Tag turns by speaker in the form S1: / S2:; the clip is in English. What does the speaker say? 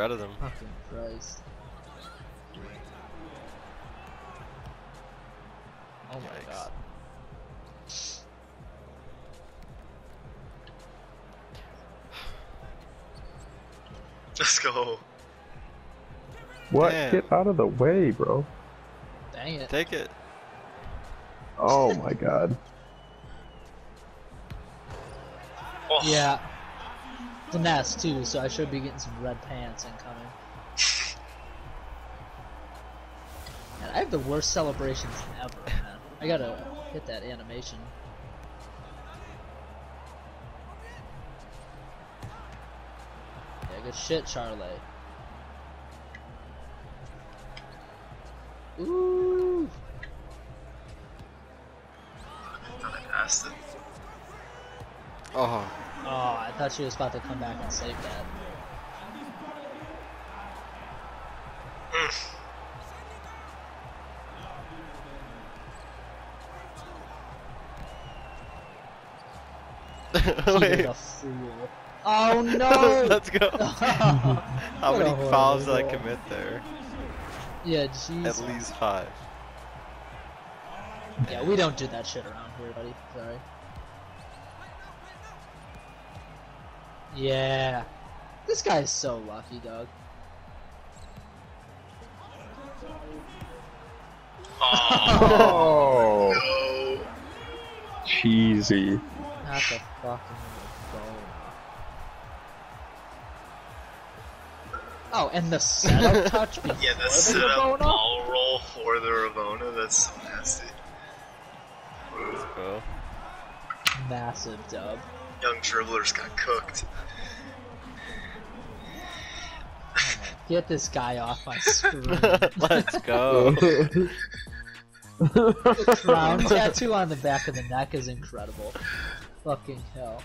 S1: shredded him.
S2: Fucking Christ. Oh my
S1: Yikes.
S2: god.
S3: Let's go.
S4: What?
S1: Damn.
S4: Get out of the way, bro.
S2: Dang it.
S1: Take it.
S4: Oh my god.
S3: Oh,
S2: Yeah. It's a mess too, so I should be getting some red pants incoming. Man, I have the worst celebrations ever, man. I gotta hit that animation. Yeah, good shit, Charlie. Ooh.
S3: I passed it.
S1: Oh,
S2: Oh, I thought she was about to come back and save that. Oh no!
S1: Let's go. How many fouls did I commit there?
S2: yeah, jeez.
S1: At least five.
S2: Yeah, we don't do that shit around here, buddy. Sorry. Yeah. This guy is so lucky, dog.
S3: Oh, no.
S4: cheesy.
S2: Not the fucking goal. Oh, and the setup touch before
S3: Yeah,
S2: the
S3: that's set up ball roll for the Rabona. That's so nasty.
S1: Let's go.
S2: Massive dub.
S3: Young dribblers got cooked.
S2: Get this guy off my screen.
S1: Let's go.
S2: Crown tattoo on the back of the neck is incredible. Fucking hell.